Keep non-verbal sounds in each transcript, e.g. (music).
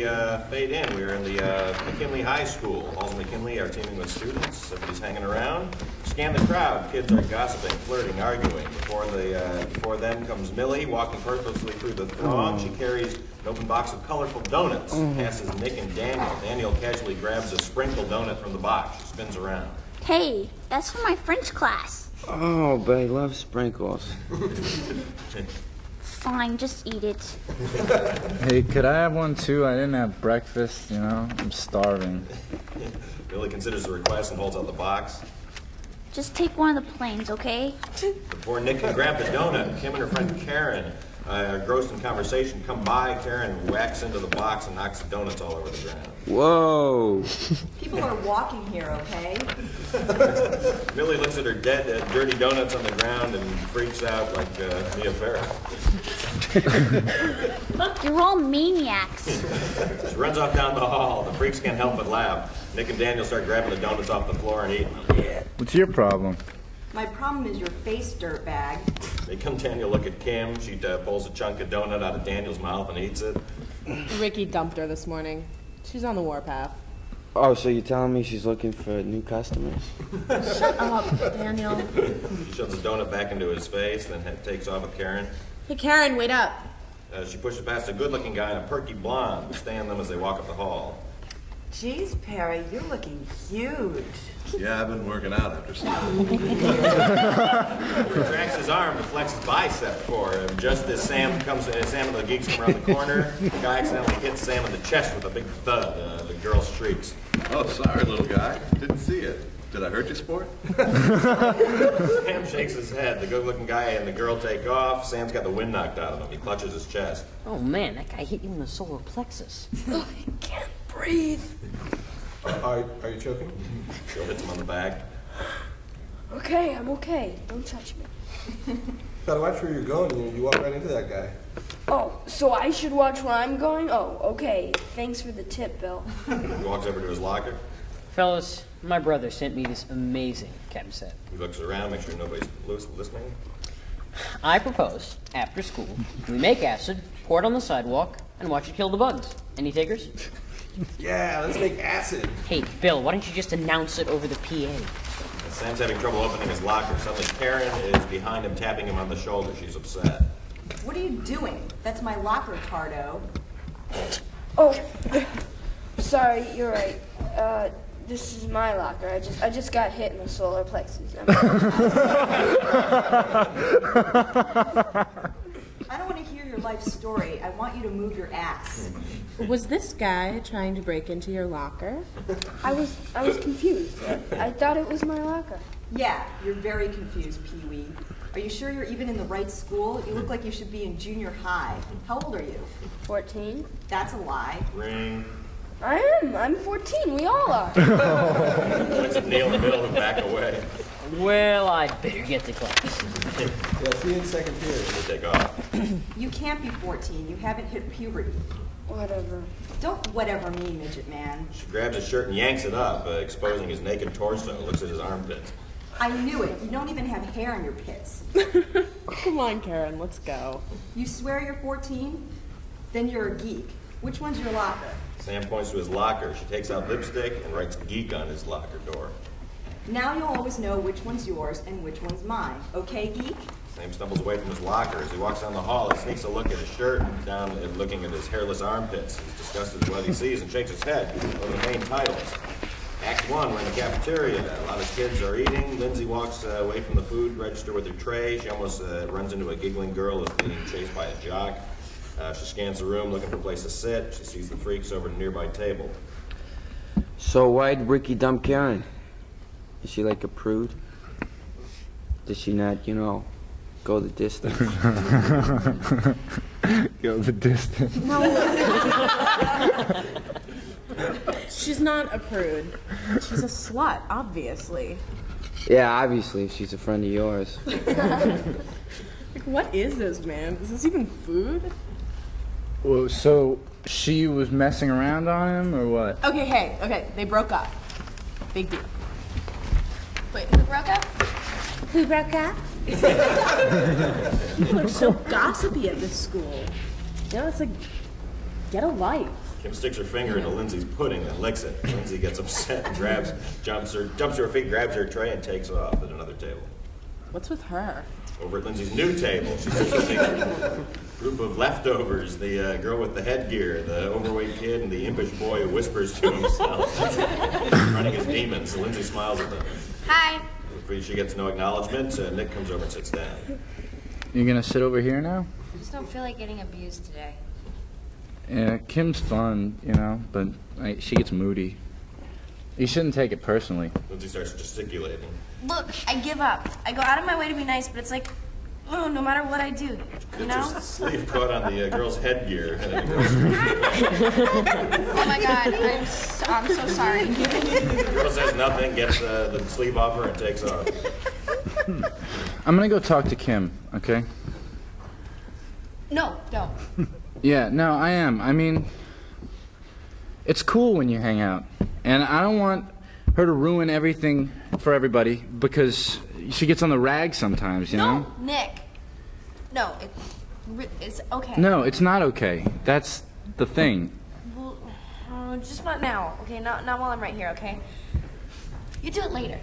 we uh, fade in. We're in the uh, McKinley High School. Halls of McKinley are teaming with students. Somebody's hanging around. Scan the crowd. Kids are gossiping, flirting, arguing. Before the uh, before them comes Millie, walking purposely through the throng. She carries an open box of colorful donuts. Passes Nick and Daniel. Daniel casually grabs a sprinkle donut from the box. She spins around. Hey, that's from my French class. Oh, but I love sprinkles. (laughs) Fine, just eat it. (laughs) Hey, could I have one too? I didn't have breakfast, you know? I'm starving. Millie considers the request and holds out the box. Just take one of the planes, okay? Before Nick can grab the donut, Kim and her friend Karen, uh, engrossed in conversation, come by. Karen whacks into the box and knocks the donuts all over the ground. Whoa. People are walking here, okay? (laughs) Millie looks at her dead, uh, dirty donuts on the ground and freaks out like uh, Mia Farrow. You're all maniacs. (laughs) She runs off down the hall. The freaks can't help but laugh. Nick and Daniel start grabbing the donuts off the floor and eating them. What's your problem? My problem is your face, dirtbag. They come Daniel look at Kim. She uh, pulls a chunk of donut out of Daniel's mouth and eats it. Ricky dumped her this morning. She's on the warpath. Oh, so you're telling me she's looking for new customers? Shut up, Daniel. She shoves the donut back into his face, then takes off with Karen. Hey, Karen, wait up. Uh, she pushes past a good-looking guy and a perky blonde, who stand them as they walk up the hall. Geez, Perry, you're looking huge. Yeah, I've been working out after school. (laughs) He retracts his arm to flex his bicep for him. Just as Sam comes, as Sam and the geeks come around the corner, the guy accidentally hits Sam in the chest with a big thud. Uh, the girl shrieks. Oh, sorry, little guy. Didn't see it. Did I hurt you, sport? (laughs) Sam shakes his head. The good-looking guy and the girl take off. Sam's got the wind knocked out of him. He clutches his chest. Oh man, that guy hit you in the solar plexus. Are, are you choking? She'll hits him on the back. Okay, I'm okay. Don't touch me. (laughs) Gotta watch where you're going. You, you walk right into that guy. Oh, so I should watch where I'm going? Oh, okay. Thanks for the tip, Bill. (laughs) He walks over to his locker. Fellas, my brother sent me this amazing chem set. He looks around, make sure nobody's listening. I propose, after school, we make acid, pour it on the sidewalk, and watch it kill the bugs. Any takers? (laughs) (laughs) Yeah, let's make acid. Hey, Bill, why don't you just announce it over the PA? As Sam's having trouble opening his locker. Suddenly, Karen is behind him, tapping him on the shoulder. She's upset. What are you doing? That's my locker, Tardo. Oh, (laughs) sorry, you're right. Uh, this is my locker. I just I just got hit in the solar plexus. I'm- don't want to hear your life story. I want you to move your ass. Was this guy trying to break into your locker? I was I was confused. I, I thought it was my locker. Yeah, you're very confused, Pee Wee. Are you sure you're even in the right school? You look like you should be in junior high. How old are you? 14. That's a lie. Ring. I am. I'm 14. We all are. (laughs) Puts a nail in the middle and back away. Well, I'd better get to class. Yeah, see you in second period. They take off. You can't be 14. You haven't hit puberty. Whatever. Don't whatever me, midget man. She grabs his shirt and yanks it up, uh, exposing his naked torso. Looks at his armpits. I knew it. You don't even have hair on your pits. (laughs) Come on, Karen, let's go. You swear you're 14? Then you're a geek. Which one's your locker? Sam points to his locker. She takes out lipstick and writes geek on his locker door. Now you'll always know which one's yours and which one's mine. Okay, geek? Sam stumbles away from his locker. As he walks down the hall, he sneaks a look at his shirt and down and looking at his hairless armpits. He's disgusted at what he sees and shakes his head over the main titles. Act one, we're in the cafeteria. A lot of kids are eating. Lindsay walks uh, away from the food register with her tray. She almost uh, runs into a giggling girl who's being chased by a jock. Uh, she scans the room looking for a place to sit. She sees the freaks over a nearby table. So why'd Ricky dump Karen? Is she like a prude? Does she not, you know, go the distance? (laughs) Go the distance. No. She's not a prude. She's a slut, obviously. yeah, obviously, she's a friend of yours. (laughs) Like, what is this, man? Is this even food? Well, so she was messing around on him, or what? Okay, hey, okay, they broke up. Big deal. Wait, who broke up? Who broke up? People are so gossipy at this school. You know, it's like, get a life. Kim sticks her finger into Lindsay's pudding and licks it. Lindsay gets upset and grabs, jumps her, jumps to her feet, grabs her tray, and takes off at another table. What's with her? Over at Lindsay's new table, she sits with a group of leftovers, the uh, girl with the headgear, the overweight kid, and the impish boy who whispers to himself, (laughs) running his demons. Lindsay smiles at them. Hi. She gets no acknowledgement. Uh, Nick comes over and sits down. You're gonna sit over here now? I just don't feel like getting abused today. Yeah, Kim's fun, you know, but like, she gets moody. You shouldn't take it personally. Lindsay starts gesticulating. Look, I give up. I go out of my way to be nice, but it's like, oh, no matter what I do, you know? her sleeve caught on the uh, girl's headgear. (laughs) And the girl, (laughs) Oh my god, I'm (laughs) so, I'm so sorry. the girl says nothing, gets uh, the sleeve off her, and takes off. I'm gonna go talk to Kim, okay? No, don't. Yeah, no, I am. I mean, it's cool when you hang out. And I don't want her to ruin everything for everybody because she gets on the rag sometimes, you know? No, Nick. No, it, it's okay. No, it's not okay. That's the thing. Well, uh, just not now, okay? Not, not while I'm right here, okay? You do it later.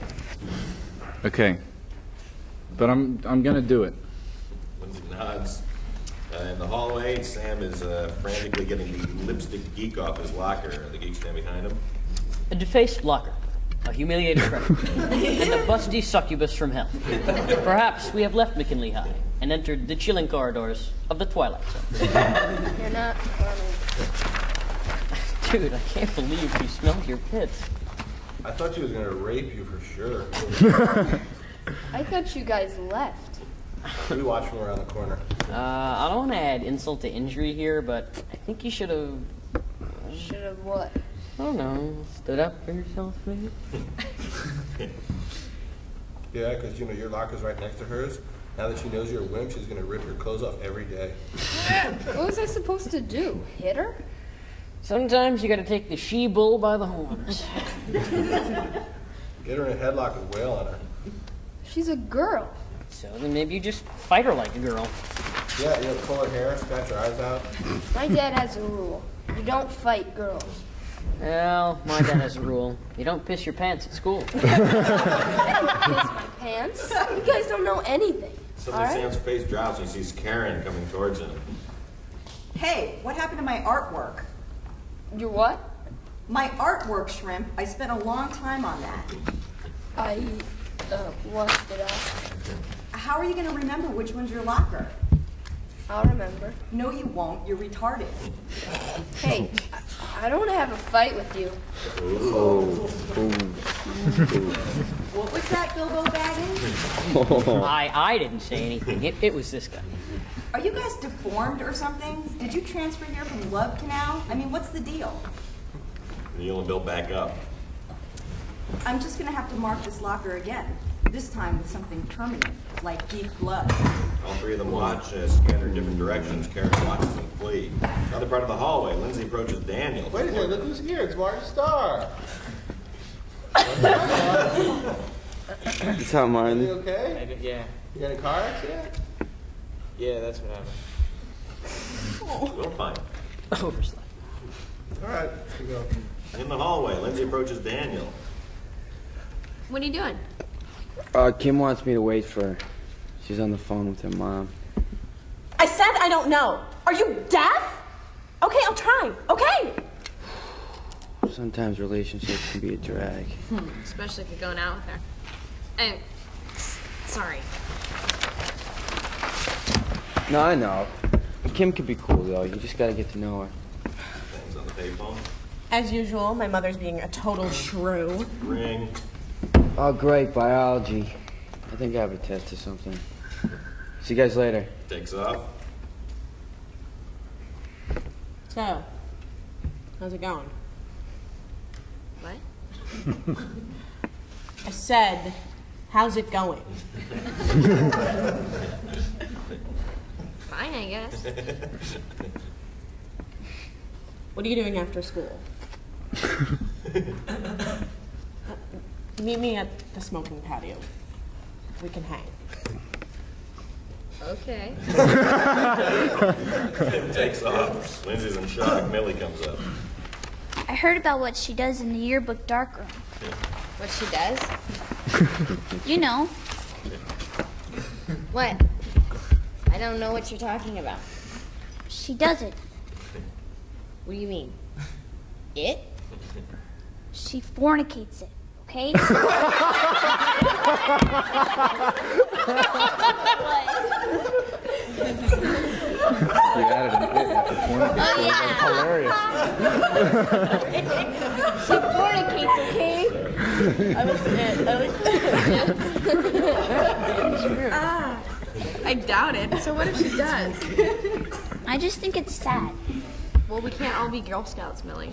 Okay. But I'm I'm gonna do it. Lindsay nods. Uh, in the hallway, Sam is uh, frantically getting the lipstick geek off his locker. The geek stand behind him. A defaced locker, a humiliated predator, (laughs) and a busty succubus from hell. Perhaps we have left McKinley High and entered the chilling corridors of the Twilight Zone. (laughs) You're not funny. Dude, I can't believe you smelled your pits. I thought she was gonna rape you for sure. I thought you guys left. we watched from around the corner. Uh, I don't want to add insult to injury here, but I think you should have, Should have what? I don't know, stood up for yourself, maybe? (laughs) Yeah, because you know your locker's right next to hers. Now that she knows you're a wimp, she's gonna rip your clothes off every day. (laughs) What was I supposed to do? Hit her? Sometimes you gotta take the she bull by the horns. (laughs) Get her in a headlock and wail on her. She's a girl. So then maybe you just fight her like a girl. Yeah, you know, pull her hair, scratch her eyes out. My dad has a rule. You don't fight girls. Well, my dad has a (laughs) rule. You don't piss your pants at school. (laughs) I don't Piss my pants. You guys don't know anything. Suddenly, All right? Sam's face drops and he sees Karen coming towards him. Hey, what happened to my artwork? Your what? My artwork, Shrimp. I spent a long time on that. I uh, washed it out. How are you going to remember which one's your locker? I'll remember. No, you won't. You're retarded. Hey, (laughs) I, I don't want to have a fight with you. What was that, Bilbo Baggins? (laughs) I, I didn't say anything. It, it was this guy. Are you guys deformed or something? Did you transfer here from Love Canal? I mean, what's the deal? Neil and Bill back up. I'm just going to have to mark this locker again. This time with something permanent, like geek blood. All three of them watch, uh, scatter in different directions. Karen watches them flee. Another part of the hallway, Lindsay approaches Daniel. Wait a minute, look who's here. It's Martin Starr. What's up, You Martin? okay? Yeah, You got a car accident? yeah, that's what happened. We'll find. Overslept. All right, let's keep going. In the hallway, Lindsay approaches Daniel. What are you doing? Uh, Kim wants me to wait for her. She's on the phone with her mom. I said I don't know. Are you deaf? Okay, I'll try. Okay. Sometimes relationships can be a drag. Especially if you're going out with her. And, sorry. No, I know. Kim could be cool though. You just gotta get to know her. Things on the payphone. As usual, my mother's being a total shrew. Ring. Oh, great, biology. I think I have a test or something. See you guys later. Takes off. So, how's it going? What? (laughs) I said, how's it going? (laughs) Fine, I guess. What are you doing after school? (laughs) Meet me at the smoking patio. We can hang. Okay. (laughs) Takes off. Lindsay's in shock. Millie comes up. I heard about what she does in the yearbook darkroom. What she does? You know, (laughs) What? I don't know what you're talking about. she does it. What do you mean? It? She fornicates it, okay? (laughs) You added an it after fornication. That's hilarious. she fornicates, okay? I was it. I ah, I doubt it. So what if she does? I just think it's sad. Well, we can't all be Girl Scouts, Millie.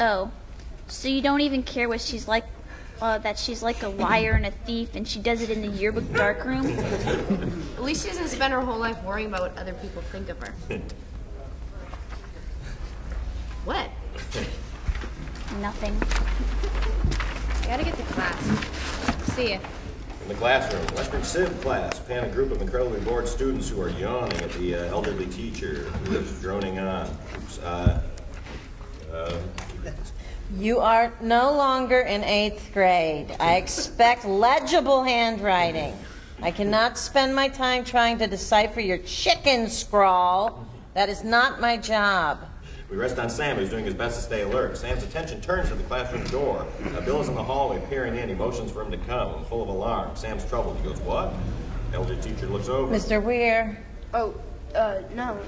Oh, so you don't even care what she's like? Uh, that she's like a liar and a thief, and she does it in the yearbook darkroom. At least she doesn't spend her whole life worrying about what other people think of her. what? Nothing. I gotta get to class. See ya. In the classroom, Western Civ class, pan a group of incredibly bored students who are yawning at the uh, elderly teacher who is droning on. Uh, uh, You are no longer in eighth grade. I expect legible handwriting. I cannot spend my time trying to decipher your chicken scrawl. That is not my job. we rest on Sam, who's doing his best to stay alert. Sam's attention turns to the classroom door. Uh, Bill is in the hallway, peering in. He motions for him to come, full of alarm. Sam's troubled. He goes, What? Elder teacher looks over. Mr. Weir, Oh, uh, no,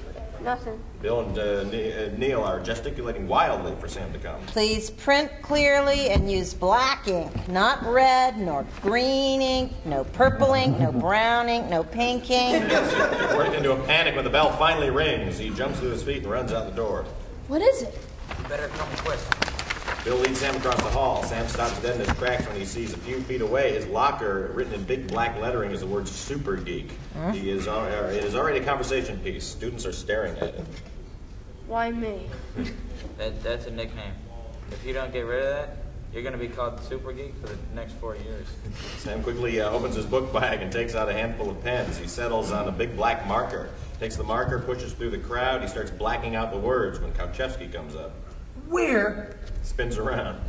nothing. Bill and uh, uh, Neil are gesticulating wildly for Sam to come. please print clearly and use black ink, not red, nor green ink, no purple ink, no brown ink, no pink ink. (laughs) He's worked into a panic when the bell finally rings. He jumps to his feet and runs out the door. What is it? You better come quick. Bill leads Sam across the hall. Sam stops dead in his tracks when he sees a few feet away his locker, written in big black lettering, is the word "Super Geek." He is uh, it is already a conversation piece. Students are staring at it. Why me? That, that's a nickname. If you don't get rid of that, you're gonna be called the Super Geek for the next four years. Sam quickly uh, opens his book bag and takes out a handful of pens. He settles on a big black marker. Takes the marker, pushes through the crowd. He starts blacking out the words when Kowchevski comes up. Where? Spins around.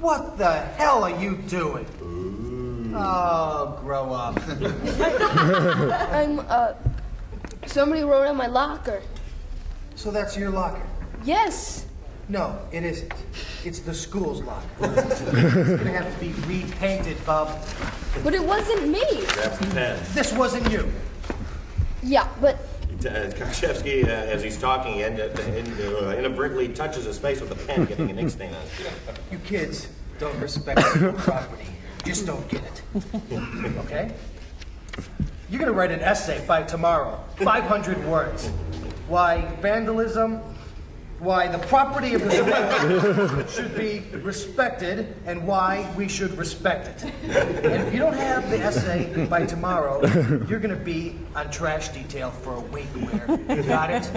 What the hell are you doing? Oh, grow up. (laughs) I'm, uh, somebody wrote on my locker. so that's your locker? Yes. No, it isn't. It's the school's locker. (laughs) it's gonna have to be repainted, Bob. But it wasn't me. Grabs the pen. This wasn't you. Yeah, but Uh, Kowchevski, uh, as he's talking, in, in, uh, inadvertently touches his face with a pen, getting an ink stain on cheek. You kids don't respect property. Just don't get it. Okay? You're gonna write an essay by tomorrow. 500 words. Why vandalism? Why the property of the civilian should be respected and why we should respect it. And if you don't have the essay by tomorrow, you're gonna be on trash detail for a week. Where you got it?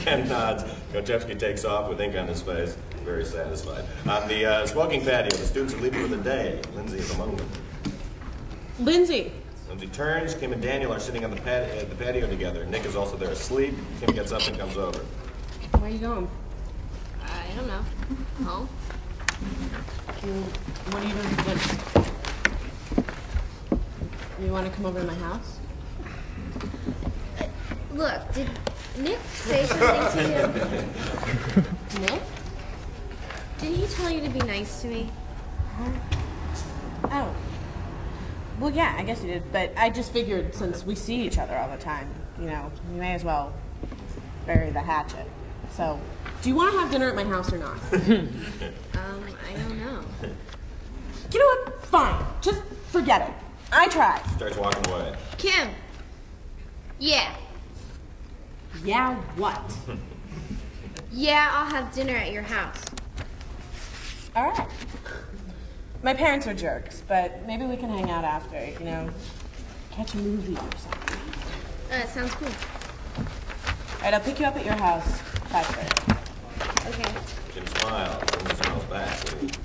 Ken nods. Kowchevski takes off with ink on his face, very satisfied. On the uh, smoking patio, the students are leaving for the day. Lindsay is among them. Lindsay. Lindsay turns. Kim and Daniel are sitting on the, pat- uh, the patio together. Nick is also there asleep. Kim gets up and comes over. Where are you going? I don't know. Home? You, what are you doing for dinner? You want to come over to my house? Uh, look, did Nick say something to you? (laughs) Nick? Did he tell you to be nice to me? Oh. Well, yeah, I guess he did. But I just figured since we see each other all the time, you know, we may as well bury the hatchet. So, do you want to have dinner at my house or not? (laughs) Um, I don't know. you know what? Fine. Just forget it. I tried. Starts walking away. Kim! Yeah. Yeah, what? Yeah, I'll have dinner at your house. All right. My parents are jerks, but maybe we can hang out after, you know, catch a movie or something. Uh, that sounds cool. All right, I'll pick you up at your house, 5.30. Okay. Kim smiles. Lindsay smiles back.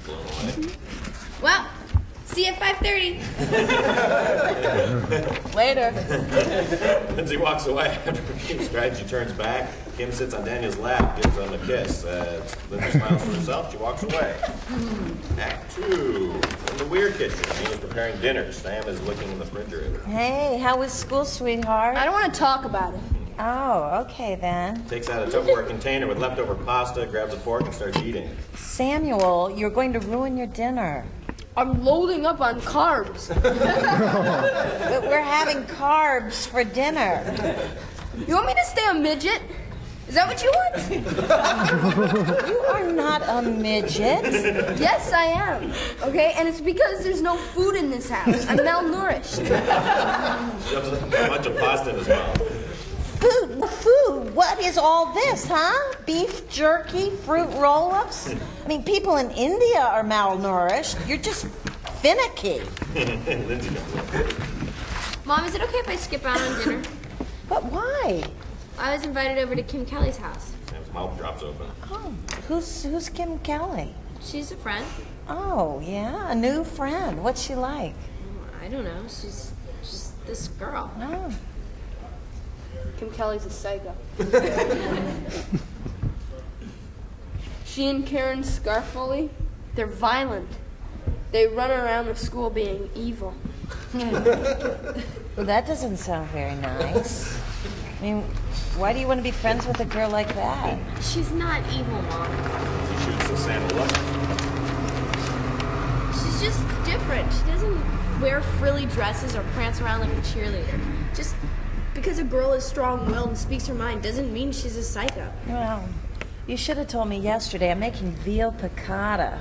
Blown away. Well, see you at 5.30. (laughs) Later. Lindsay walks away after a few strides. She turns back. Kim sits on Daniel's lap, gives him a kiss. Uh, Lindsay smiles for herself. She walks away. Act two. In the Weir kitchen, Jean is preparing dinner. Sam is looking in the refrigerator. Hey, how was school, sweetheart? I don't want to talk about it. Oh, okay then. Takes out a Tupperware container with leftover pasta, grabs a fork, and starts eating. Samuel, you're going to ruin your dinner. I'm loading up on carbs. (laughs) But we're having carbs for dinner. You want me to stay a midget? Is that what you want? (laughs) You are not a midget. yes, I am. Okay, and it's because there's no food in this house. I'm malnourished. Shoves a bunch of pasta in his mouth. Food, food. What is all this, huh? Beef jerky, fruit roll-ups? I mean, people in India are malnourished. You're just finicky. Lindsay. Mom, is it okay if I skip out on dinner? But why? I was invited over to Kim Kelly's house. Sam's mouth drops open. Oh, who's who's Kim Kelly? She's a friend. Oh, yeah, a new friend. What's she like? I don't know. She's just this girl. Oh. Kim Kelly's a psycho. (laughs) she and Karen Scarfoli, they're violent. They run around the school being evil. Well, that doesn't sound very nice. I mean, why do you want to be friends with a girl like that? She's not evil, Mom. She shoots the Sam a look. She's just different. She doesn't wear frilly dresses or prance around like a cheerleader. Just because a girl is strong-willed and speaks her mind doesn't mean she's a psycho. Well, you should have told me yesterday. I'm making veal piccata.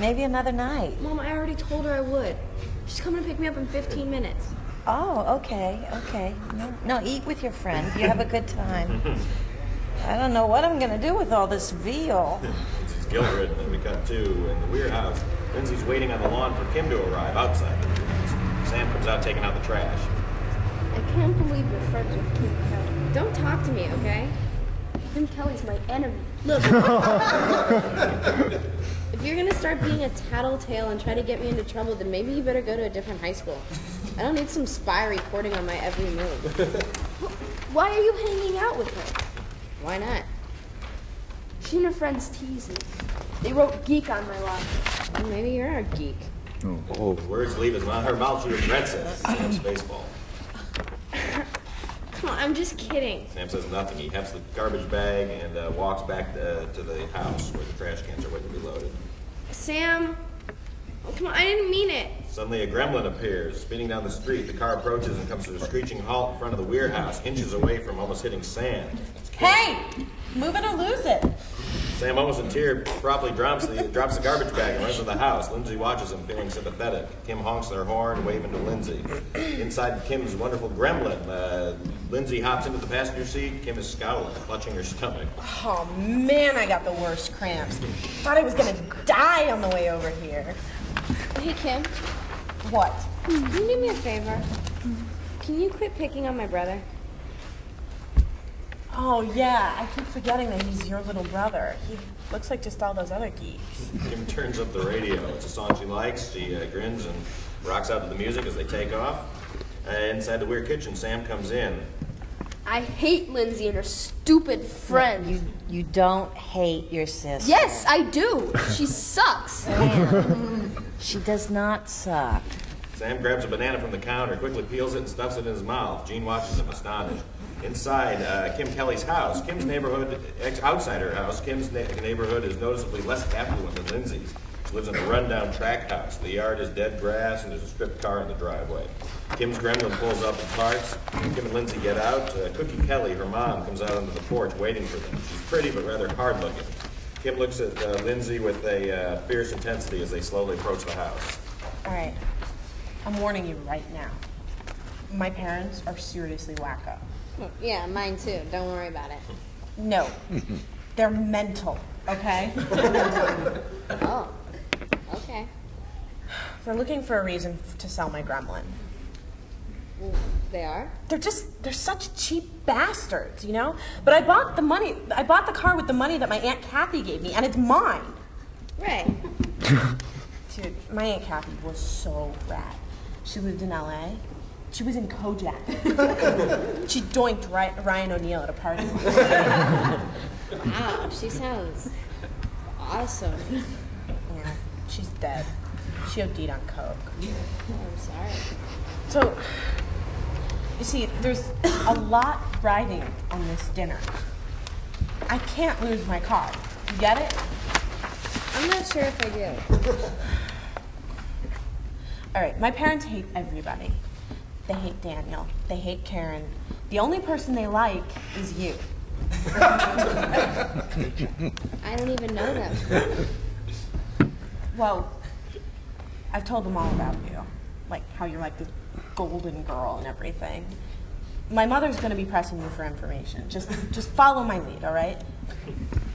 Maybe another night. Mom, I already told her I would. She's coming to pick me up in 15 minutes. Oh, okay, okay. No, no, eat with your friend. You have a good time. (laughs) I don't know what I'm going to do with all this veal. Lindsay's guilt-ridden, and we cut to in the Weir house. Lindsay's waiting on the lawn for Kim to arrive outside. Sam comes out taking out the trash. I can't believe you're friends with Kim Kelly. Don't talk to me, okay? Kim Kelly's my enemy. Look, (laughs) if you're gonna start being a tattletale and try to get me into trouble, then maybe you better go to a different high school. I don't need some spy reporting on my every move. (laughs) Why are you hanging out with her? Why not? She and her friends tease me. They wrote geek on my locker. Well, maybe you're a geek. Oh. The words leave his mouth. Her mouth. She regrets it. Sam's baseball. Come on, I'm just kidding. Sam says nothing. He hefts the garbage bag and uh, walks back to, to the house where the trash cans are waiting to be loaded. Sam, oh, come on, I didn't mean it. Suddenly, a gremlin appears, speeding down the street. The car approaches and comes to a screeching halt in front of the Weir house, inches away from almost hitting Sam. Hey, move it or lose it. Sam, almost in tears, promptly drops the, drops the garbage bag and runs to the house. Lindsay watches him, feeling sympathetic. Kim honks their horn, waving to Lindsay. Inside Kim's wonderful gremlin, uh, Lindsay hops into the passenger seat. Kim is scowling, clutching her stomach. Oh man, I got the worst cramps. Thought I was gonna die on the way over here. Hey, Kim, What? can you do me a favor? Can you quit picking on my brother? Oh yeah, I keep forgetting that he's your little brother. He looks like just all those other geeks. Kim turns up the radio. It's a song she likes. She uh, grins and rocks out to the music as they take off. Uh, inside the Weir kitchen, Sam comes in. I hate Lindsay and her stupid friends. You you don't hate your sister. Yes, I do. She sucks. (laughs) She does not suck. Sam grabs a banana from the counter, quickly peels it, and stuffs it in his mouth. Jean watches him, astonished. Inside uh, Kim Kelly's house, Kim's neighborhood, outside her house, Kim's na- neighborhood is noticeably less affluent than Lindsay's. She lives in a rundown track house. The yard is dead grass, and there's a stripped car in the driveway. Kim's gremlin pulls up and parks. Kim and Lindsay get out. Uh, Cookie Kelly, her mom, comes out onto the porch waiting for them. She's pretty but rather hard looking. Kim looks at uh, Lindsay with a uh, fierce intensity as they slowly approach the house. All right, I'm warning you right now. My parents are seriously wacko. Yeah, mine too. Don't worry about it. No, they're mental. Okay. Oh, okay. They're looking for a reason to sell my gremlin. They are? They're just they're such cheap bastards, you know? But I bought the money I bought the car with the money that my Aunt Kathy gave me, and it's mine. Right. Dude, my Aunt Kathy was so rad. She lived in LA, She was in Kojak. she doinked Ryan O'Neal at a party. (laughs) Wow, she sounds awesome. Yeah, she's dead. She OD'd on coke. Oh, I'm sorry. So, you see, there's a lot riding on this dinner. I can't lose my car. You get it? I'm not sure if I do. All right, my parents hate everybody. They hate Daniel. They hate Karen. The only person they like is you. (laughs) I don't even know them. Well, I've told them all about you, like how you're like this golden girl and everything. My mother's going to be pressing you for information. Just, just follow my lead, all right?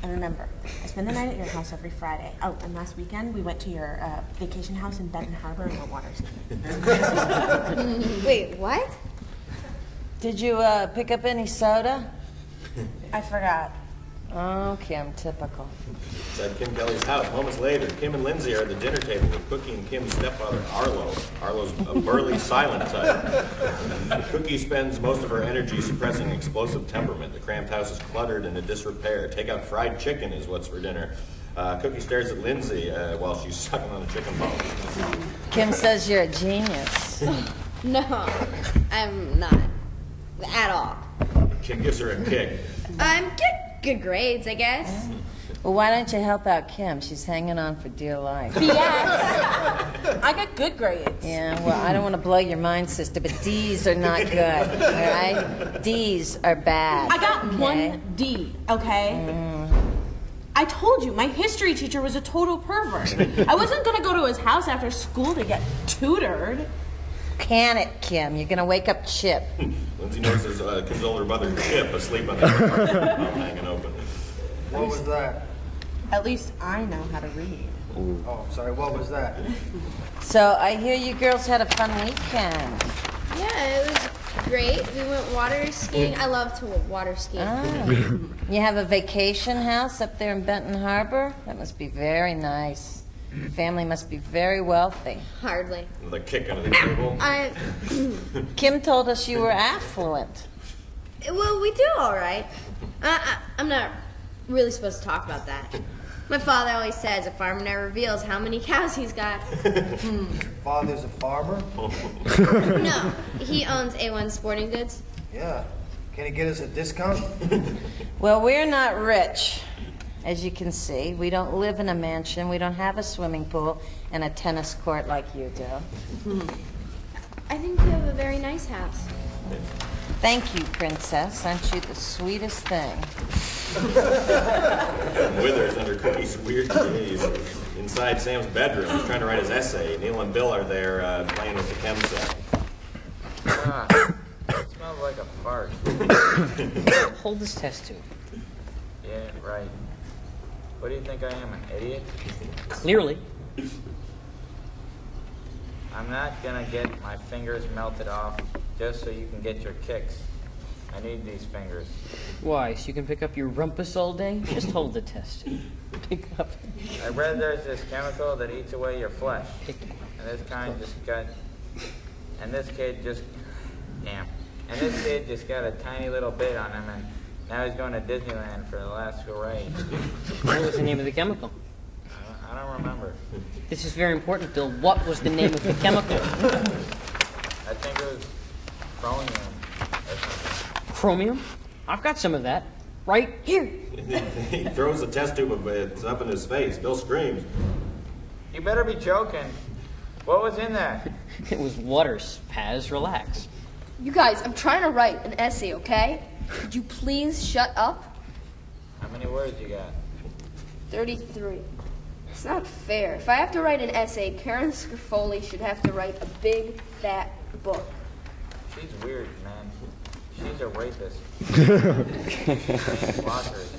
And remember, I spend the night at your house every Friday. Oh, and last weekend we went to your uh, vacation house in Benton Harbor and went water skiing. (laughs) Wait, what? Did you uh, pick up any soda? I forgot. Oh, Kim, typical. It's at Kim Kelly's house. Moments later, Kim and Lindsay are at the dinner table with Cookie and Kim's stepfather, Arlo. Arlo's a burly, (laughs) silent type. Cookie spends most of her energy suppressing explosive temperament. The cramped house is cluttered and in disrepair. Take out fried chicken is what's for dinner. Uh, Cookie stares at Lindsay uh, while she's sucking on a chicken bone. Kim says you're a genius. (laughs) No, I'm not. At all. Kim gives her a kick. I'm get good grades, I guess. Well, why don't you help out Kim? She's hanging on for dear life. (laughs) BS. I got good grades. Yeah, well, I don't want to blow your mind, sister, but D's are not good, all right? D's are bad. I got okay? one D, okay? Mm. I told you, my history teacher was a total pervert. I wasn't gonna go to his house after school to get tutored. Can it, Kim? You're gonna wake up Chip. (laughs) Lindsay notices uh, Kim's older brother, Chip, asleep on the (laughs) mouth hanging open. What was that? At least I know how to read. Oh, sorry, what was that? So I hear you girls had a fun weekend. Yeah, it was great. We went water skiing. I love to water ski. Ah. (laughs) You have a vacation house up there in Benton Harbor? That must be very nice. Your family must be very wealthy. Hardly. With a kick under the table. I. (laughs) Kim told us you were affluent. Well, we do all right. I, I, I'm not really supposed to talk about that. My father always says a farmer never reveals how many cows he's got. (laughs) Hmm. Father's a farmer? no, he owns A1 Sporting Goods. Yeah. Can he get us a discount? Well, we're not rich, as you can see. We don't live in a mansion. We don't have a swimming pool and a tennis court like you do. I think you have a very nice house. Thank you, Princess. Aren't you the sweetest thing? Withers under Cookie's weird gaze. Inside Sam's bedroom, he's trying to write his essay. Neil and Bill are there uh, playing with the chem set. Ah, it smells like a fart. (coughs) Hold this test tube. Yeah, right. What do you think I am, an idiot? Clearly. I'm not gonna get my fingers melted off just so you can get your kicks. I need these fingers. Why, so you can pick up your rumpus all day? Just hold the test. Pick up. I read there's this chemical that eats away your flesh. And this kind just got. And this kid just. Damn. And this kid just got a tiny little bit on him, and now he's going to Disneyland for the last parade. What was the name of the chemical? I don't- I don't remember. This is very important, Bill. What was the name of the chemical? I think it was chromium. Chromium? I've got some of that. Right here. he throws the test tube of it up in his face. Bill screams. You better be joking. What was in that? (laughs) It was water, Paz. Relax. You guys, I'm trying to write an essay, okay? Could you please shut up? How many words you got? 33. It's not fair. If I have to write an essay, Karen Scarfoli should have to write a big, fat book. She's weird, man. She's a rapist. (laughs) Lockers.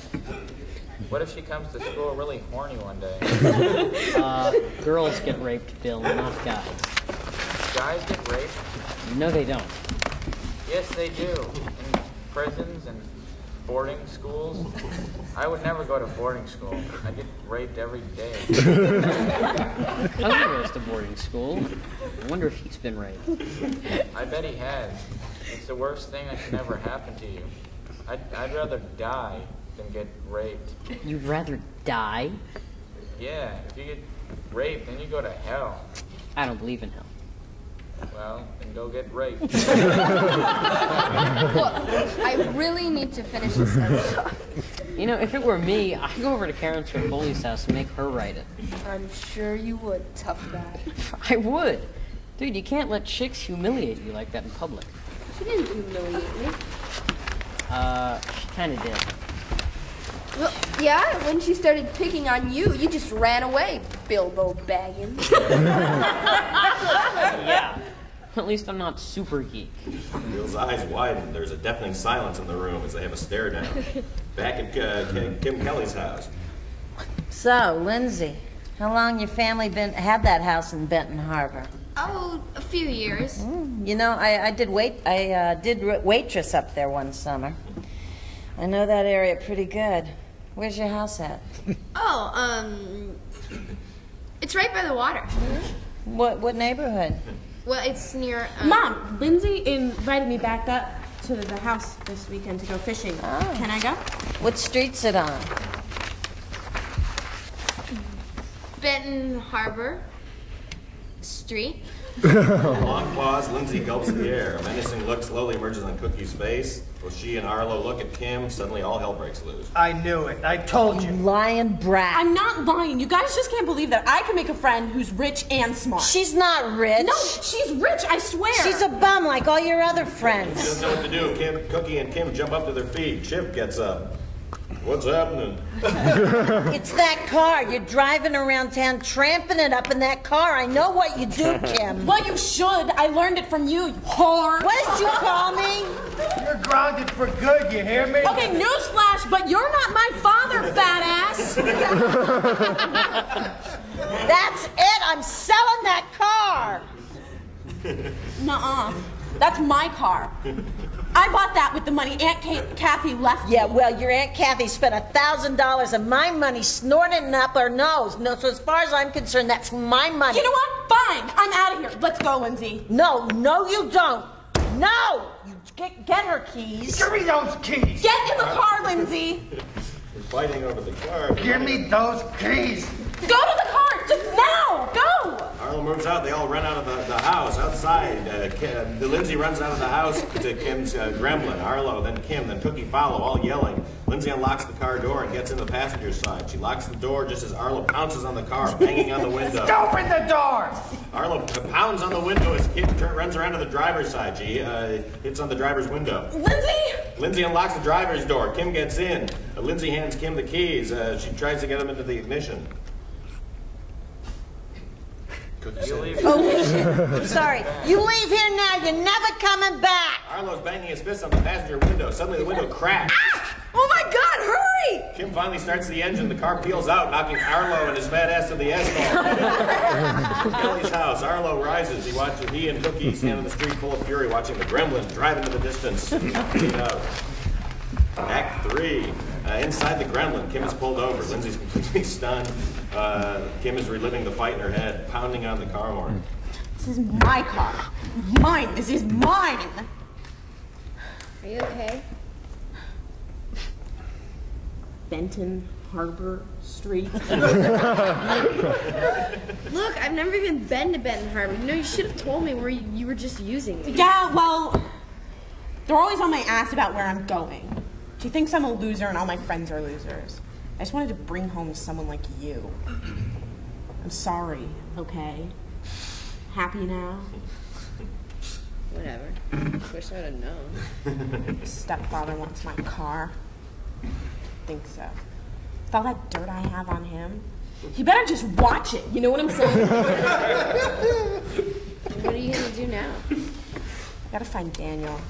What if she comes to school really horny one day? (laughs) Uh, girls get raped, Bill, not guys. Guys get raped? No, they don't. Yes, they do. In prisons and boarding schools. I would never go to boarding school. I get raped every day. Cousin goes to boarding school. I wonder if he's been raped. I bet he has. It's the worst thing that can ever happen to you. I'd, I'd rather die than get raped. You'd rather die? Yeah, if you get raped, then you go to hell. I don't believe in hell. Well, then go get raped. (laughs) Look, I really need to finish this sentence. You know, if it were me, I'd go over to Karen Tripoli's house and make her write it. I'm sure you would, tough guy. (laughs) I would. Dude, you can't let chicks humiliate you like that in public. She didn't humiliate me. Uh, she kinda did. Well, yeah, when she started picking on you, you just ran away, Bilbo Baggins. (laughs) yeah. At least I'm not super geek. Bill's eyes widen. There's a deafening silence in the room as they have a stare down. Back at uh, Kim, Kim Kelly's house. So, Lindsay, how long your family been had that house in Benton Harbor? Oh, a few years. You know, I, I did wait. I uh, did waitress up there one summer. I know that area pretty good. Where's your house at? Oh, um, it's right by the water. What what neighborhood? Well, it's near. Um, Mom, Lindsay invited me back up to the house this weekend to go fishing. Can I go? What street's it on? Benton Harbor Street. Long pause, Lindsay gulps the air. A menacing look slowly emerges on Cookie's face. Both she and Arlo look at Kim. Suddenly, all hell breaks loose. I knew it. I told you. Lying brat. I'm not lying. You guys just can't believe that I can make a friend who's rich and smart. She's not rich. No, she's rich, I swear. She's a bum like all your other friends. She friends. doesn't know what to do. Kim, Cookie and Kim jump up to their feet. Chip gets up. What's happening? (laughs) It's that car. You're driving around town, tramping it up in that car. I know what you do, Kim. Well, you should. I learned it from you, you whore. What did you call me? You're grounded for good, you hear me? Okay, newsflash, but you're not my father, fat ass. (laughs) That's it. I'm selling that car. Nuh-uh. That's my car. I bought that with the money Aunt Kate, Kathy left Yeah, well, your Aunt Kathy spent a thousand dollars of my money snorting up her nose. No, so as far as I'm concerned, that's my money. You know what? Fine. I'm out of here. Let's go, Lindsay. No, no, you don't. No, you get get her keys. Give me those keys. Get in the car, Lindsay. They're fighting over the car. Give me those keys. Go to the car. Just now. Go. Arlo moves out. They all run out of the, the house. Outside, uh, Kim, the Lindsay runs out of the house to Kim's uh, gremlin. Arlo, then Kim, then Cookie follow, all yelling. Lindsay unlocks the car door and gets in the passenger side. She locks the door just as Arlo pounces on the car, banging on the window. (laughs) Just open the door. Arlo pounds on the window as Kim turn, runs around to the driver's side. She uh, hits on the driver's window. Lindsay. Lindsay unlocks the driver's door. Kim gets in. Uh, Lindsay hands Kim the keys. Uh, she tries to get them into the ignition. Cookie You says- leave. Oh, (laughs) sorry. You leave here now. You're never coming back. Arlo's banging his fist on the passenger window. Suddenly, the window cracks. Ah! Oh my God! Hurry! Kim finally starts the engine. The car peels out, knocking Arlo and his fat ass to the asphalt. (laughs) Kelly's house. Arlo rises. He watches. He and Cookie stand in the street full of fury, watching the gremlin drive into the distance. (laughs) Act three. Uh, inside the gremlin, Kim is pulled over. Lindsay's completely (laughs) stunned. Uh, Kim is reliving the fight in her head, pounding on the car horn. This is my car. Mine. This is mine. Are you okay? Benton Harbor Street. (laughs) Look, I've never even been to Benton Harbor. You know, you should have told me where you, you were just using me. Yeah, well, they're always on my ass about where I'm going. She thinks I'm a loser and all my friends are losers. I just wanted to bring home someone like you. I'm sorry, okay? Happy now? Whatever. Wish I'd have known. Stepfather wants my car. Think so. With all that dirt I have on him, he better just watch it. You know what I'm saying? What are you gonna do now? I gotta find Daniel.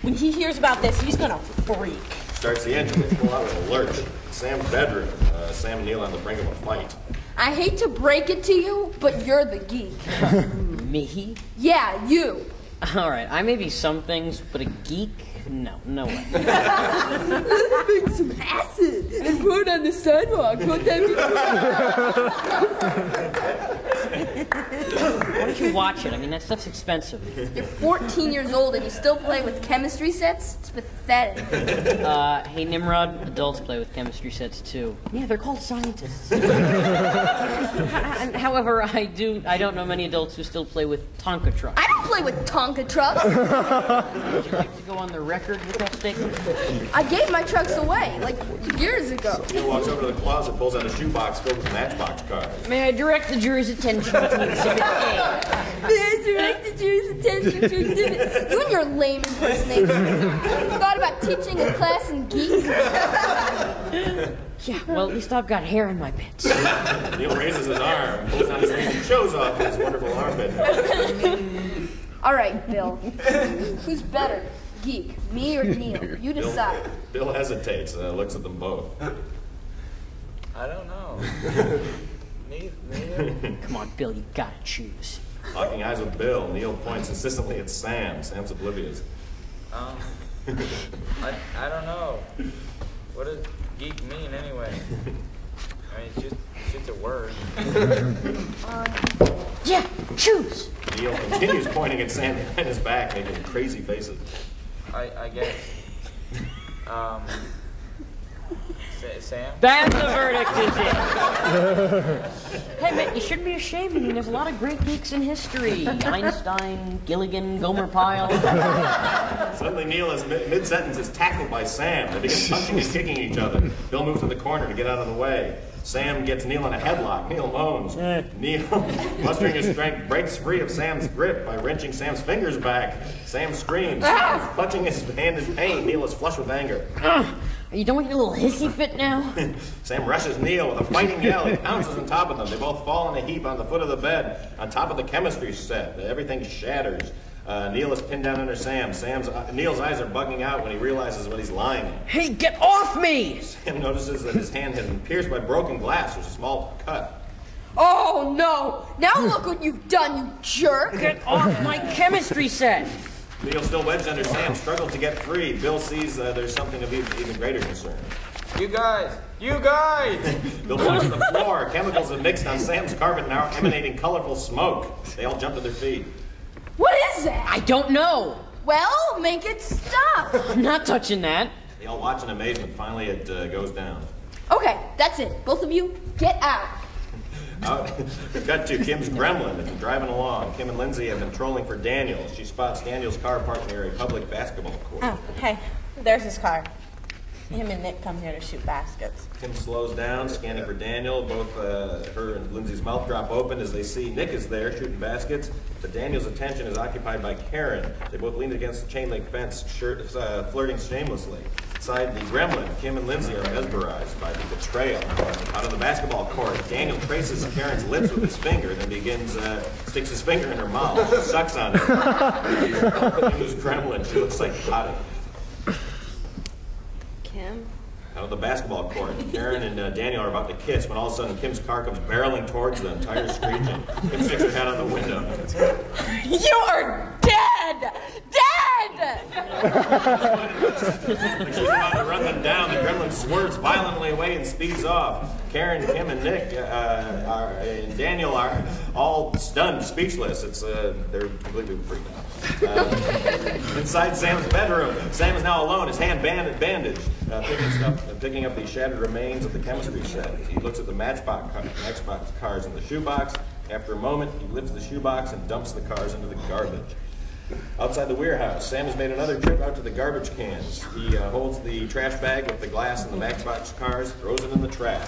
When he hears about this, he's gonna freak. Starts the engine. They pull out with a lurch. Sam's bedroom. Uh, Sam and Neil on the brink of a fight. I hate to break it to you, but you're the geek. (laughs) Me? Yeah, you. All right, I may be some things, but a geek? No, no way. Let's make some acid and pour it on the sidewalk. Won't that (laughs) (laughs) (laughs) Why don't you watch it? I mean, that stuff's expensive. You're 14 years old and you still play with chemistry sets? It's pathetic. Uh, hey, Nimrod, adults play with chemistry sets too. Yeah, they're called scientists. (laughs) (laughs) However, I do. I don't know many adults who still play with Tonka trucks. I don't play with Tonka trucks. Would you like to go on the record with that statement? I gave my trucks away, like, years ago. He walks over to the closet, pulls out a shoebox filled with matchbox cards. May I direct the jury's attention to Exhibit A? May I the jury's attention to exhibit? You and your lame impersonation. You forgot about teaching a class in geek? Yeah, well, at least I've got hair in my pits. Neil raises his arm, pulls down his sleeve, and shows off his wonderful armpit. All right, Bill. Who's better, geek, me or Neil? You Bill, decide. Bill hesitates and uh, looks at them both. I don't know. Neither, neither. (laughs) Come on, Bill, you gotta choose. Locking eyes with Bill, Neil points insistently at Sam. Sam's oblivious. Um, (laughs) I, I don't know. What does geek mean anyway? I mean, it's just, it's just a word. (laughs) Yeah, choose. Neil continues pointing at Sam behind his back, making crazy faces. I, I guess. Um, Sa- Sam? That's the verdict, is (laughs) it? hey, man, you shouldn't be ashamed. I mean, there's a lot of great geeks in history. Einstein, Gilligan, Gomer Pyle. (laughs) Suddenly, Neil is mid- mid-sentence is tackled by Sam. They begin punching and kicking each other. Bill moves to the corner to get out of the way. Sam gets Neil in a headlock. Neil moans. Eh. Neil, (laughs) mustering his strength, breaks free of Sam's grip by wrenching Sam's fingers back. Sam screams, ah! clutching his hand in pain. Neil is flushed with anger. Ah! Are you done with your little hissy fit now? (laughs) Sam rushes Neil with a fighting yell. He pounces on top of them. They both fall in a heap on the foot of the bed, on top of the chemistry set. Everything shatters. Uh, Neil is pinned down under Sam. Sam's uh, Neil's eyes are bugging out when he realizes what he's lying. in. Hey, get off me! Sam notices that his hand has been pierced by broken glass. There's a small cut. Oh no! Now look what you've done, you jerk! Get off my chemistry set! Neil, still wedged under Sam, struggles to get free. Bill sees uh, there's something of even, even greater concern. You guys! You guys! Bill points to the floor. Chemicals have mixed on Sam's carpet, now emanating colorful smoke. They all jump to their feet. What is that? I don't know. Well, make it stop. (laughs) I'm not touching that. They all watch in amazement. Finally, it uh, goes down. Okay, that's it. Both of you, get out. Out. we cut to Kim's gremlin that's driving along. Kim and Lindsay have been trolling for Daniel. She spots Daniel's car parked near a public basketball court. Oh, hey, there's his car. Him and Nick come here to shoot baskets. Kim slows down, scanning for Daniel. Both uh, her and Lindsay's mouth drop open as they see Nick is there shooting baskets. But Daniel's attention is occupied by Karen. They both lean against the chain link fence, shirt, uh, flirting shamelessly. Inside the gremlin, Kim and Lindsay are mesmerized by the betrayal. Out of the basketball court, Daniel traces Karen's lips with his finger, then begins, uh, sticks his finger in her mouth, sucks on it. Kim's gremlin, she looks psychotic. Kim? Out of the basketball court, Karen and uh, Daniel are about to kiss when all of a sudden Kim's car comes barreling towards them, tires screeching. Kim sticks her head out the window. You are dead! She's about to run them down, the gremlin swerves violently away and speeds off. Karen, Kim, and Nick uh, are, and Daniel are all stunned, speechless. It's uh, they're completely freaked out. Uh, inside Sam's bedroom, Sam is now alone, his hand bandaged, uh, picking, stuff, uh, picking up the shattered remains of the chemistry set. He looks at the matchbox, matchbox cars in the shoebox. After a moment, he lifts the shoebox and dumps the cars into the garbage. Outside the warehouse, Sam has made another trip out to the garbage cans. He uh, holds the trash bag with the glass and the Matchbox cars, throws it in the trash.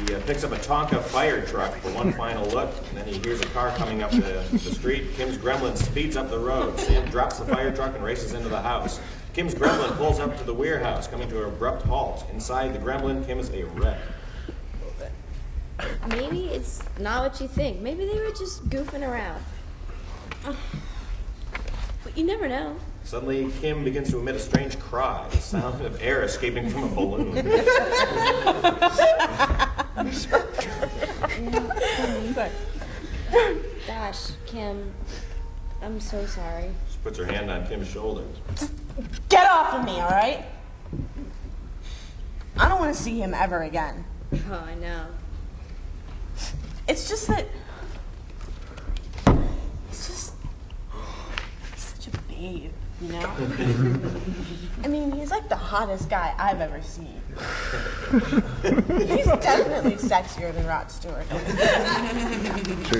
He uh, picks up a Tonka fire truck for one final look, and then he hears a car coming up the, the street. Kim's gremlin speeds up the road. Sam drops the fire truck and races into the house. Kim's gremlin pulls up to the warehouse, coming to an abrupt halt. Inside the gremlin, Kim is a wreck. Maybe it's not what you think. Maybe they were just goofing around. But you never know. Suddenly, Kim begins to emit a strange cry, the sound of air escaping from a balloon. (laughs) Gosh, Kim, I'm so sorry. She puts her hand on Kim's shoulder. Get off of me, all right? I don't want to see him ever again. Oh, I know. It's just that. It's just. He's such you know? I mean, he's like the hottest guy I've ever seen. he's definitely sexier than Rod Stewart.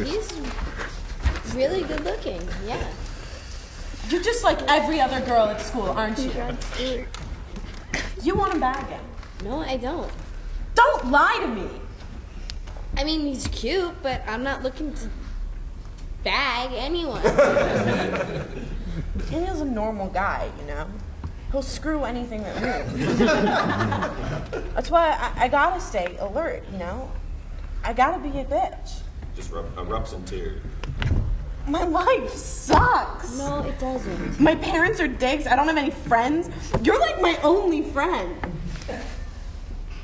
He's really good looking, yeah. You're just like every other girl at school, aren't you? You want him back again? No, I don't. Don't lie to me. I mean, he's cute, but I'm not looking to bag anyone. (laughs) Daniel's a normal guy, you know? He'll screw anything that moves. (laughs) That's why I, I gotta stay alert, you know? I gotta be a bitch. Just rub, uh, erupts in tears. My life sucks. No, it doesn't. My parents are dicks. I don't have any friends. You're like my only friend.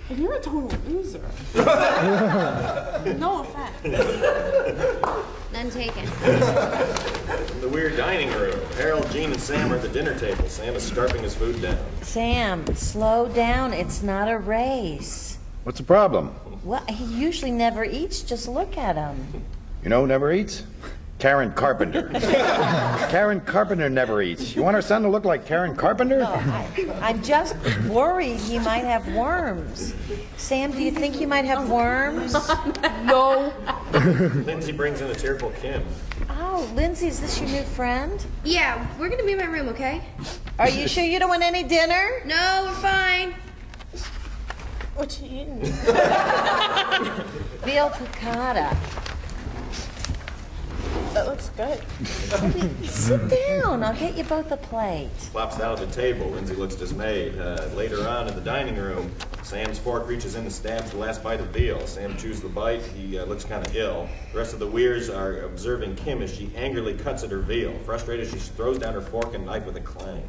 And you're a total loser. (laughs) no offense. (laughs) None taken. (laughs) In the Weir dining room, Harold, Jean, and Sam are at the dinner table. Sam is scarfing his food down. Sam, slow down. It's not a race. What's the problem? Well, he usually never eats. Just look at him. You know who never eats? Karen Carpenter. (laughs) Karen Carpenter never eats. You want our son to look like Karen Carpenter? No, I, I'm just worried he might have worms. Sam, do you think he might have worms? (laughs) no. Lindsay brings in a tearful Kim. Oh, Lindsay, is this your new friend? Yeah, we're gonna be in my room, okay? Are you sure you don't want any dinner? No, we're fine. What you eating? (laughs) Veal piccata. That looks good. Sit down. I'll get you both a plate. Flops down at the table. Lindsay looks dismayed. Uh, later on in the dining room, Sam's fork reaches in and stabs the last bite of veal. Sam chews the bite. He uh, looks kind of ill. The rest of the Weirs are observing Kim as she angrily cuts at her veal. Frustrated, she throws down her fork and knife with a clang.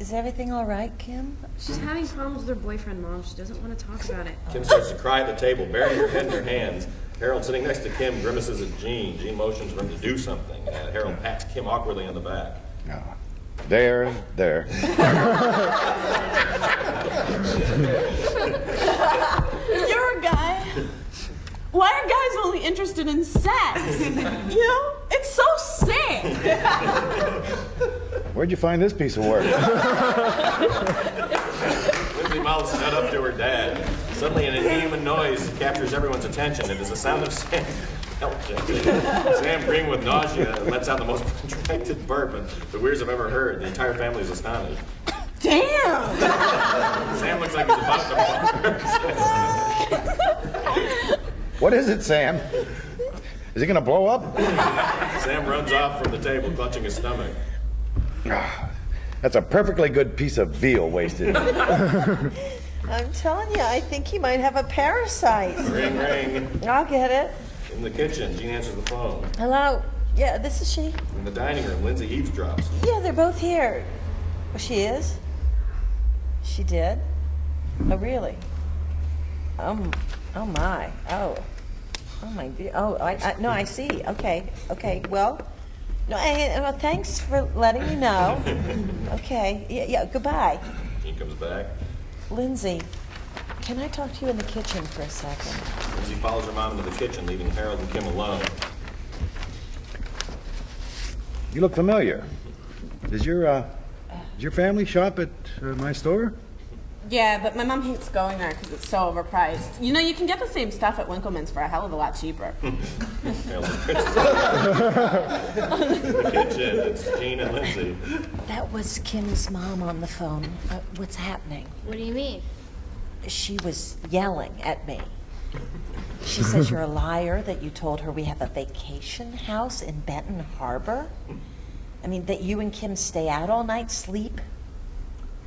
Is everything all right, Kim? She's having problems with her boyfriend, Mom. She doesn't want to talk about it. Kim starts to cry at the table, burying her head in her hands. Harold, sitting next to Kim, grimaces at Jean. Jean motions for him to do something. Uh, Harold pats Kim awkwardly on the back. There, there. (laughs) You're a guy. Why are guys only interested in sex? you know, it's so sick. Where'd you find this piece of work? Lindsay mouths shut up to her dad. Suddenly, an inhuman noise captures everyone's attention. It is the sound of Sam. Help, Sam, green with nausea, lets out the most (laughs) protracted burp the Weirs have ever heard. The entire family is astonished. Damn! Sam looks like he's about to What is it, Sam? Is it gonna blow up? Sam runs off from the table, clutching his stomach. Ah, that's a perfectly good piece of veal wasted. (laughs) I'm telling you, I think he might have a parasite. Ring, ring. I'll get it. In the kitchen, Jean answers the phone. Hello. Yeah, this is she. In the dining room, Lindsay eavesdrops. Yeah, they're both here. Oh, she is? She did? Oh, really? Um, oh my. Oh. Oh my. Oh, I, I no, I see. Okay. Okay. Well, no, I, well, thanks for letting me know. (laughs) Okay. Yeah, yeah, goodbye. Jean comes back. Lindsay, can I talk to you in the kitchen for a second? Lindsay follows her mom into the kitchen, leaving Harold and Kim alone. You look familiar. Does your uh, does your family shop at uh, my store? Yeah, but my mom hates going there because it's so overpriced. You know, you can get the same stuff at Winkleman's for a hell of a lot cheaper. the kitchen, it's Jean and Lindsay. That was Kim's mom on the phone. Uh, what's happening? What do you mean? She was yelling at me. She says you're a liar, that you told her we have a vacation house in Benton Harbor. I mean, that you and Kim stay out all night, sleep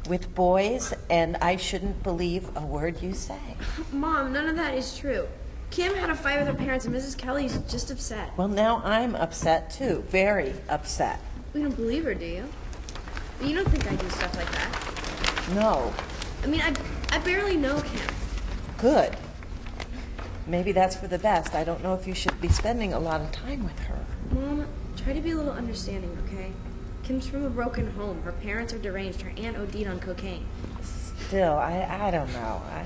with boys, and I shouldn't believe a word you say. (laughs) Mom, none of that is true. Kim had a fight with her parents, and Mrs. Kelly's just upset. Well, now I'm upset too, very upset. We don't believe her, do you? You don't think I do stuff like that? No. I mean, I, I barely know Kim. Good. Maybe that's for the best. I don't know if you should be spending a lot of time with her. Mom, try to be a little understanding, okay? Kim's from a broken home. Her parents are deranged. Her aunt OD'd on cocaine. Still, I, I don't know. I,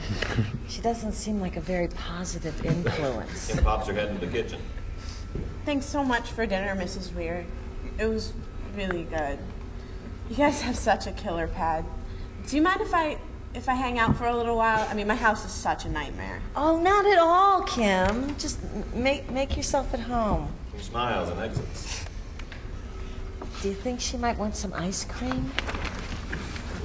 she doesn't seem like a very positive influence. Kim pops her head into the kitchen. Thanks so much for dinner, Mrs. Weir. It was really good. You guys have such a killer pad. Do you mind if I if I hang out for a little while? I mean, my house is such a nightmare. Oh, not at all, Kim. Just make make yourself at home. Kim smiles and exits. Do you think she might want some ice cream?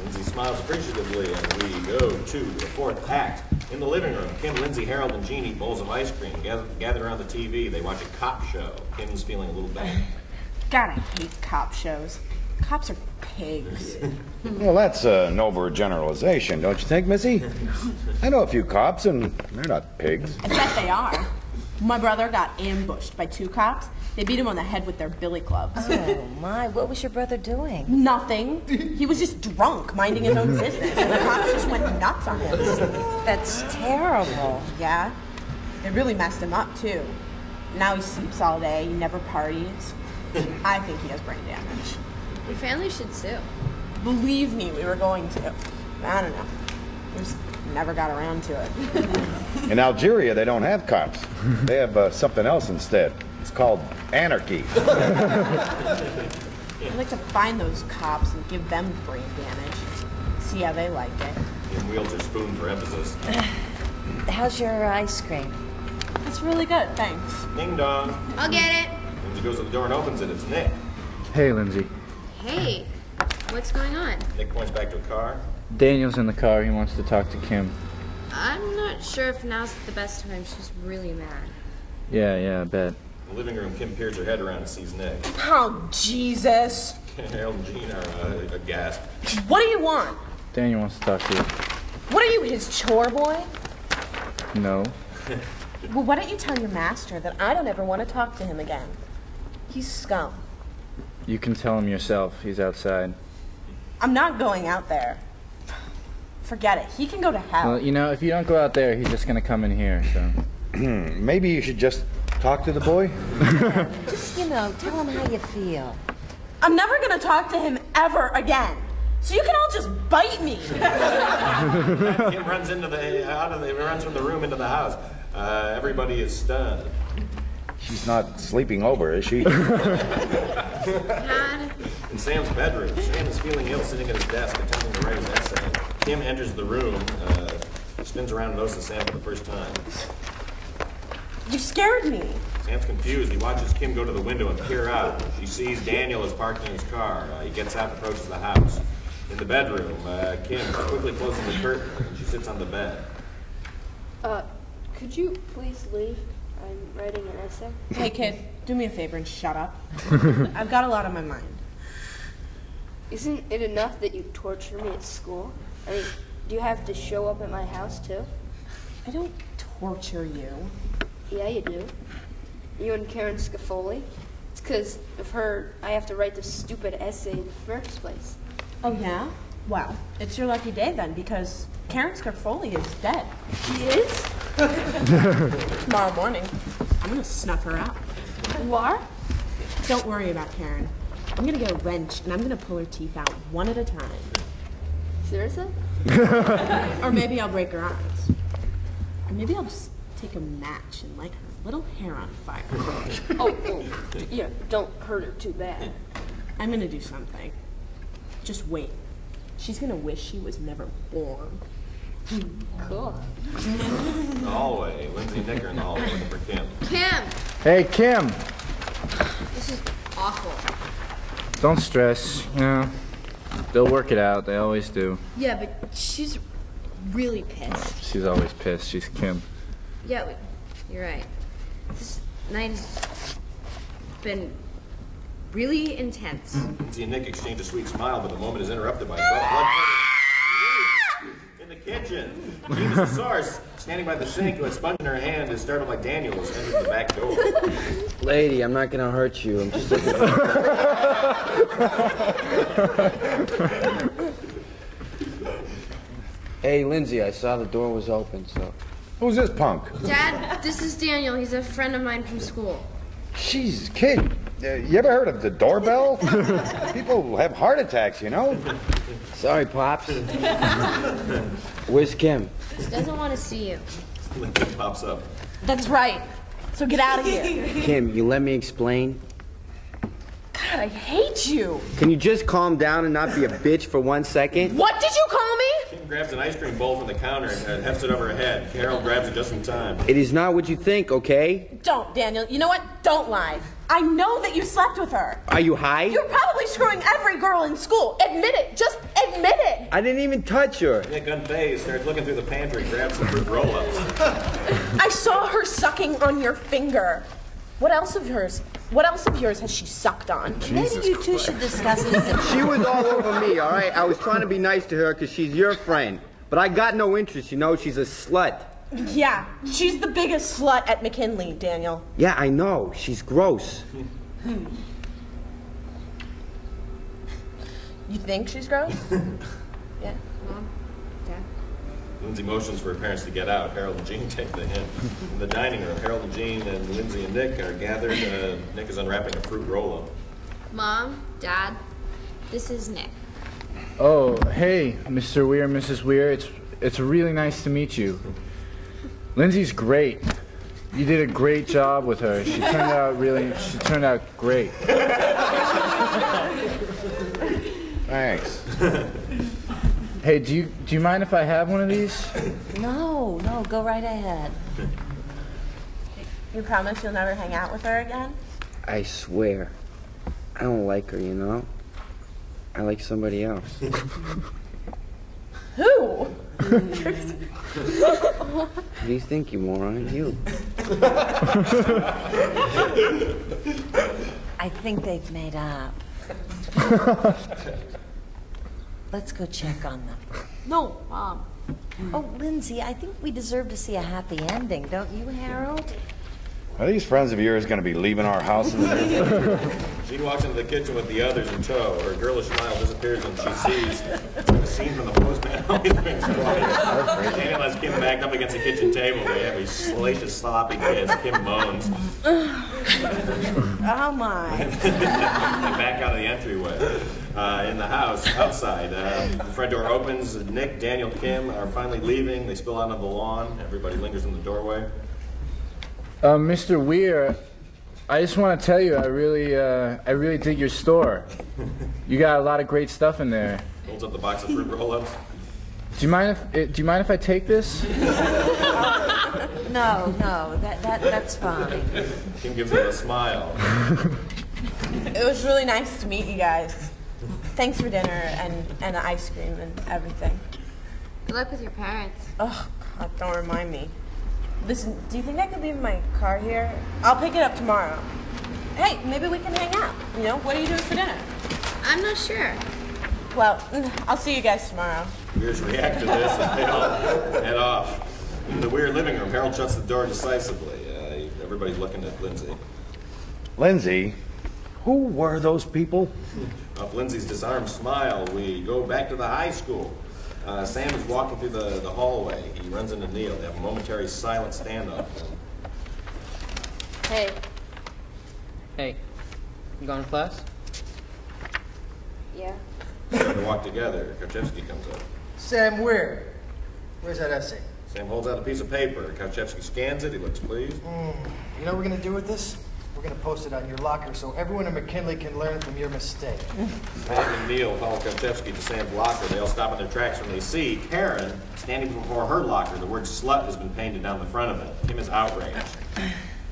Lindsay smiles appreciatively, and we go to the fourth act. In the living room, Kim, Lindsay, Harold, and Jean eat bowls of ice cream. Gather, gather around the TV. They watch a cop show. Kim's feeling a little bad. God, I hate cop shows. Cops are pigs. (laughs) Well, that's uh, an overgeneralization, don't you think, Missy? I know a few cops, and they're not pigs. I bet they are. My brother got ambushed by two cops. They beat him on the head with their billy clubs. Oh my, what was your brother doing? Nothing. He was just drunk, minding his own business, and the cops just went nuts on him. That's terrible. Yeah? It really messed him up, too. Now he sleeps all day, he never parties. I think he has brain damage. Your family should sue. Believe me, we were going to. I don't know. We just never got around to it. (laughs) In Algeria, they don't have cops. They have uh, something else instead. It's called anarchy. (laughs) I'd like to find those cops and give them brain damage. See how they like it. Kim wields her spoon for emphasis. How's your ice cream? It's really good, thanks. Ding dong. I'll get it. Lindsay goes to the door and opens it. It's Nick. Hey, Lindsay. Hey, what's going on? Nick points back to a car. Daniel's in the car. He wants to talk to Kim. I'm not sure if now's the best time. She's really mad. Yeah, yeah, I bet. In the living room, Kim peers her head around and sees Nick. Oh, Jesus. Harold and Jean are uh, aghast. What do you want? Daniel wants to talk to you. What are you, his chore boy? No. (laughs) Well, why don't you tell your master that I don't ever want to talk to him again? He's scum. You can tell him yourself. He's outside. I'm not going out there. Forget it. He can go to hell. Well, you know, if you don't go out there, he's just gonna come in here. So. Maybe you should just talk to the boy. (laughs) Just, you know, tell him how you feel. I'm never going to talk to him ever again. So you can all just bite me. (laughs) Kim runs into the out of the runs from the room into the house. Uh, everybody is stunned. She's not sleeping over, is she? (laughs) In Sam's bedroom, Sam is feeling ill, sitting at his desk, attempting to write his essay. Kim enters the room, uh, spins around and notices Sam for the first time. You scared me. Sam's confused. He watches Kim go to the window and peer out. She sees Daniel is parked in his car. Uh, he gets out and approaches the house. In the bedroom, uh, Kim quickly closes the curtain and she sits on the bed. Uh, could you please leave? I'm writing an essay. Hey, kid, do me a favor and shut up. (laughs) I've got a lot on my mind. Isn't it enough that you torture me at school? I mean, do you have to show up at my house too? I don't torture you. Yeah, you do. You and Karen Scarfolli. It's because of her I have to write this stupid essay in the first place. Oh, yeah? Well, it's your lucky day then, because Karen Scarfolli is dead. She is? (laughs) Tomorrow morning, I'm gonna snuff her out. You are? Don't worry about Karen. I'm gonna get a wrench and I'm gonna pull her teeth out one at a time. Seriously? (laughs) or maybe I'll break her arms. Or maybe I'll just take a match and light her little hair on fire. (laughs) oh, oh, yeah, don't hurt her too bad. I'm gonna do something. Just wait. She's gonna wish she was never born. Cool. In (laughs) the hallway, Lindsay and Nick are in the hallway looking for Kim. Kim, Hey, Kim. this is awful. Don't stress. You know, they'll work it out. They always do. Yeah, but she's really pissed. She's always pissed. She's Kim. Yeah, we- you're right. This night has been really intense. See, and Nick exchange a sweet smile, but the moment is interrupted by blood. blood (laughs) in the kitchen. Jean is the source, standing by the sink, who has sponge in her hand, is startled by Daniel, who's entered the back door. (laughs) Lady, I'm not gonna hurt you. I'm just looking for. (laughs) hey, Lindsay, I saw the door was open, so. Who's this punk? Dad, this is Daniel. He's a friend of mine from school. Jeez, kid, Uh, you ever heard of the doorbell? (laughs) People have heart attacks, you know? Sorry, Pops. Where's Kim? She doesn't want to see you. Lindsay pops up. That's right. So get out of here. Kim, you let me explain? God, I hate you. Can you just calm down and not be a bitch for one second? What did you call me? Kim grabs an ice cream bowl from the counter and hefts it over her head. Carol grabs it just in time. It is not what you think, okay? Don't, Daniel. You know what? Don't lie. I know that you slept with her. Are you high? You're probably screwing every girl in school. Admit it. Just admit it. I didn't even touch her. Yeah, Nick, unfazed, starts looking through the pantry, grabs some fruit roll-ups. (laughs) I saw her sucking on your finger. What else of yours? What else of yours has she sucked on? Maybe you two should discuss this. (laughs) She was all over me, all right? I was trying to be nice to her because she's your friend. But I got no interest, you know? She's a slut. Yeah, she's the biggest slut at McKinley, Daniel. Yeah, I know. She's gross. You think she's gross? (laughs) yeah. Mom, Dad. Lindsay motions for her parents to get out. Harold and Jean (laughs) take the hint. In the dining room, Harold and Jean and Lindsay and Nick are gathered. Uh, Nick is unwrapping a fruit roll-up. Mom, Dad, this is Nick. Oh, hey, Mr. Weir, Mrs. Weir. It's it's really nice to meet you. Lindsay's great. You did a great job with her. She turned out really. She turned out great. (laughs) Thanks. (laughs) Hey, do you do you mind if I have one of these? No, no, go right ahead. You promise you'll never hang out with her again? I swear. I don't like her, you know? I like somebody else. Who? (laughs) (laughs) What do you think, you moron? You. I think they've made up. (laughs) Let's go check on them. No, Mom. Oh, Lindsay, I think we deserve to see a happy ending, don't you, Harold? Are these friends of yours going to be leaving our house in the near future? Jean walks into the kitchen with the others in tow. Her girlish smile disappears when she sees a scene from the postman always brings joy. Daniel has Kim backed up against the kitchen table. They have a salacious, sloppy kiss. Kim moans. Oh my. They (laughs) back out of the entryway. Uh, in the house, outside, uh, the front door opens. Nick, Daniel, Kim are finally leaving. They spill out on the lawn. Everybody lingers in the doorway. Uh, Mr. Weir, I just want to tell you, I really, uh, I really dig your store. You got a lot of great stuff in there. Holds up the box of fruit roll-ups. Do you mind if eh, Do you mind if I take this? No, no, that, that that's fine. Kim gives him a smile. It was really nice to meet you guys. Thanks for dinner and, and the ice cream and everything. Good luck with your parents. Oh, God, don't remind me. Listen, do you think I could leave my car here? I'll pick it up tomorrow. Hey, maybe we can hang out. You know, what are you doing for dinner? I'm not sure. Well, (laughs) I'll see you guys tomorrow. Viewers react to this as they all head off. In the weird living room, Harold shuts the door decisively. Uh, everybody's looking at Lindsay. Lindsay, who were those people? Off Lindsay's disarmed smile, we go back to the high school. Uh, Sam is walking through the, the hallway. He runs into Neil. They have a momentary silent standoff. Hey. Hey. You going to class? Yeah. They walk together. Kowchevski comes up. Sam, where? Where's that essay? Sam holds out a piece of paper. Kowchevski scans it. He looks pleased. Mm, you know what we're gonna do with this? We're gonna post it on your locker so everyone in McKinley can learn from your mistake. (laughs) Sam and Neil follow Kowchevski to Sam's locker. They all stop in their tracks when they see Karen standing before her locker. The word slut has been painted down the front of it. Kim is outraged.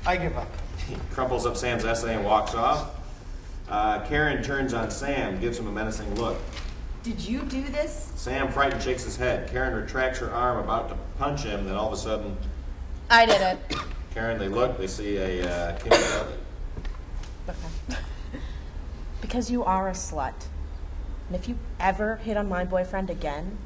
I give up. He crumples up Sam's essay and walks off. Uh, Karen turns on Sam, gives him a menacing look. Did you do this? Sam, frightened, shakes his head. Karen retracts her arm, about to punch him. Then all of a sudden, I did it. (coughs) Karen, they look, they see a uh, Kim Kelly. (laughs) Because you are a slut. And if you ever hit on my boyfriend again,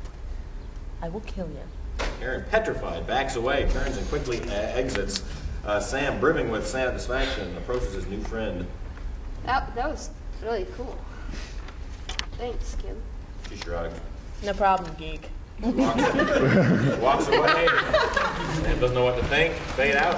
I will kill you. Karen, petrified, backs away, turns and quickly uh, exits. Uh, Sam, brimming with satisfaction, approaches his new friend. That, that was really cool. Thanks, Kim. She shrugged. No problem, geek. Walks, away. Sam doesn't know what to think. Fade out.